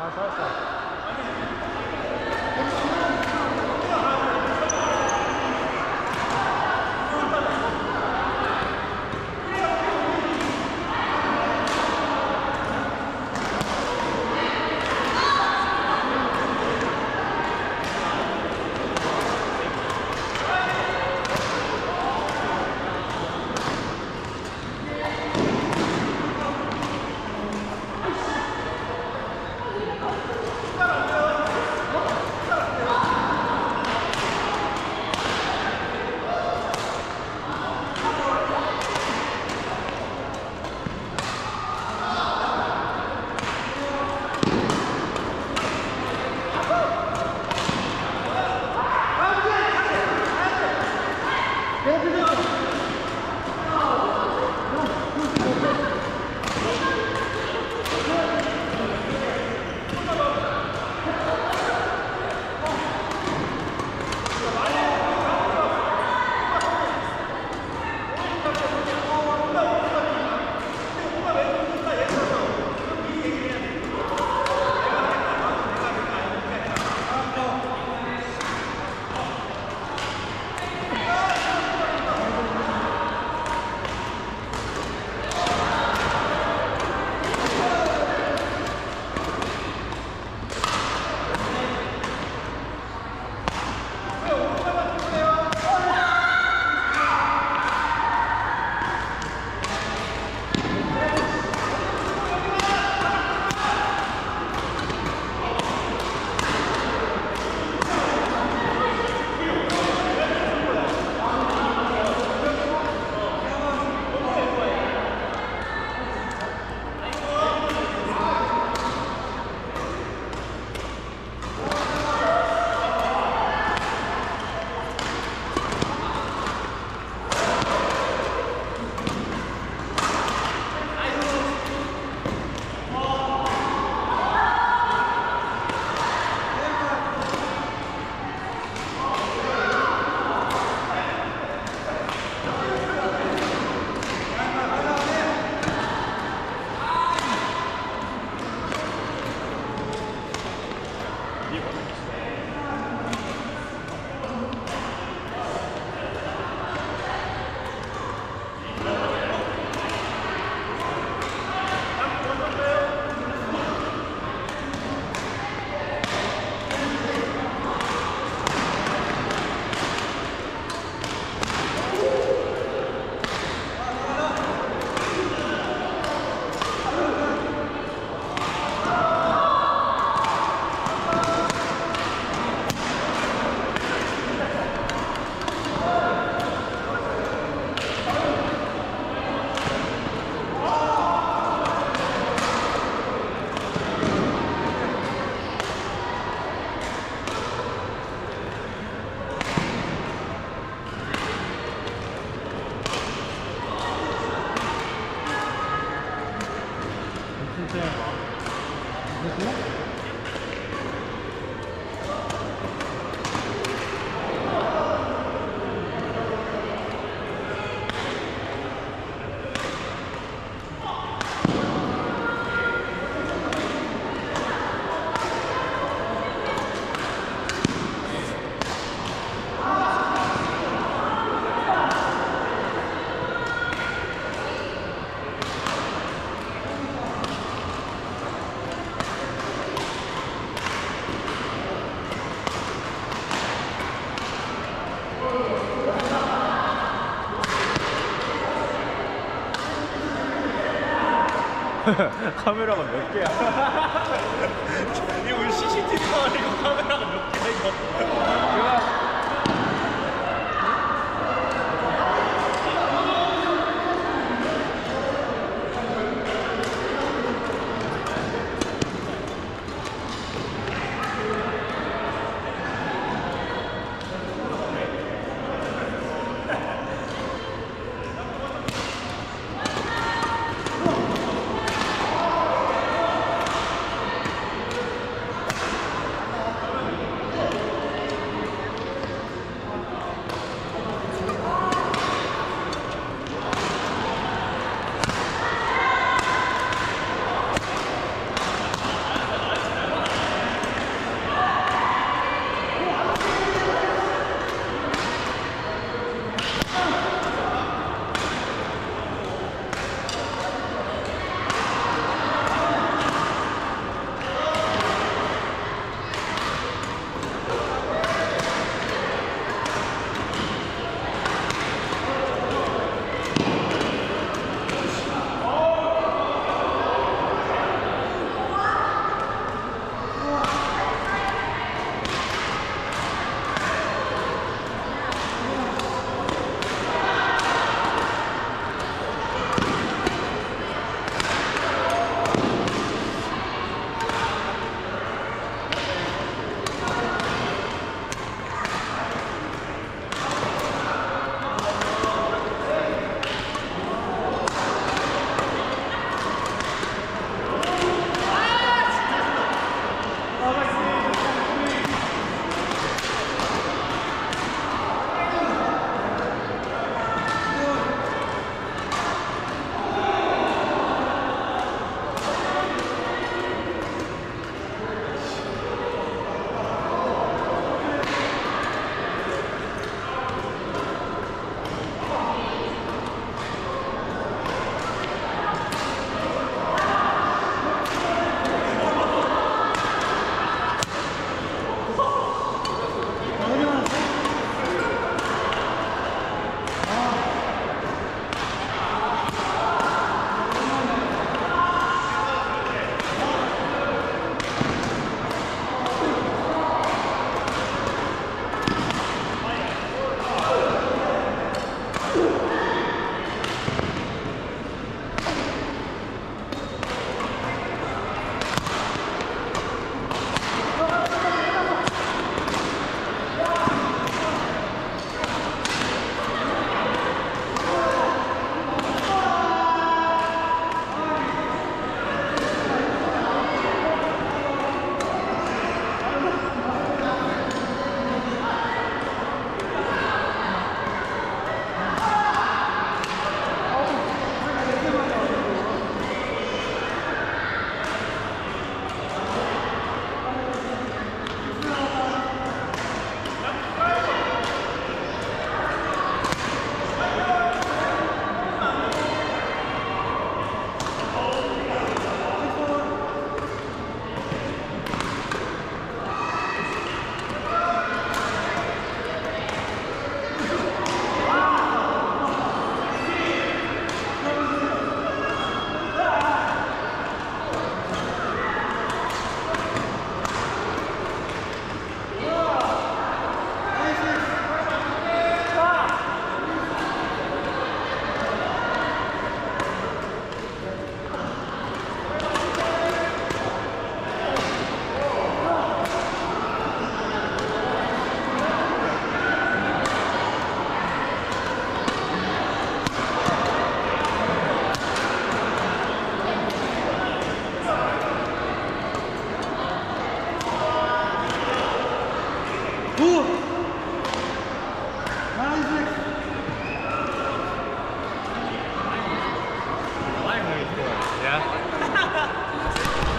아, 잘 카메라가 몇 개야? 이거 CCTV가 아니고 카메라가 몇 개야 이거?